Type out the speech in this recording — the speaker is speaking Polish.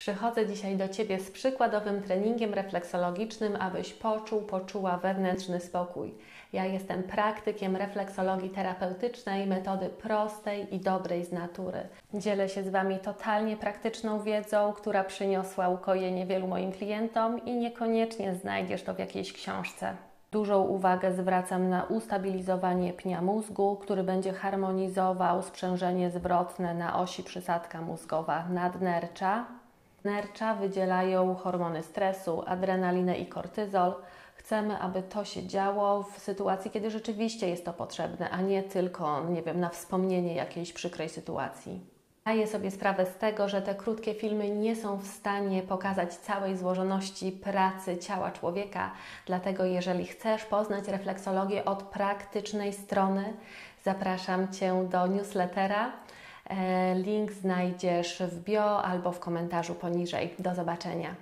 Przychodzę dzisiaj do Ciebie z przykładowym treningiem refleksologicznym, abyś poczuł, poczuła wewnętrzny spokój. Ja jestem praktykiem refleksologii terapeutycznej, metody prostej i dobrej z natury. Dzielę się z Wami totalnie praktyczną wiedzą, która przyniosła ukojenie wielu moim klientom i niekoniecznie znajdziesz to w jakiejś książce. Dużą uwagę zwracam na ustabilizowanie pnia mózgu, który będzie harmonizował sprzężenie zwrotne na osi przysadka mózgowa nadnercza. Nercza wydzielają hormony stresu, adrenalinę i kortyzol. Chcemy, aby to się działo w sytuacji, kiedy rzeczywiście jest to potrzebne, a nie tylko, nie wiem, na wspomnienie jakiejś przykrej sytuacji. Zdaję sobie sprawę z tego, że te krótkie filmy nie są w stanie pokazać całej złożoności pracy ciała człowieka. Dlatego, jeżeli chcesz poznać refleksologię od praktycznej strony, zapraszam Cię do newslettera. E, link znajdziesz w bio albo w komentarzu poniżej. Do zobaczenia.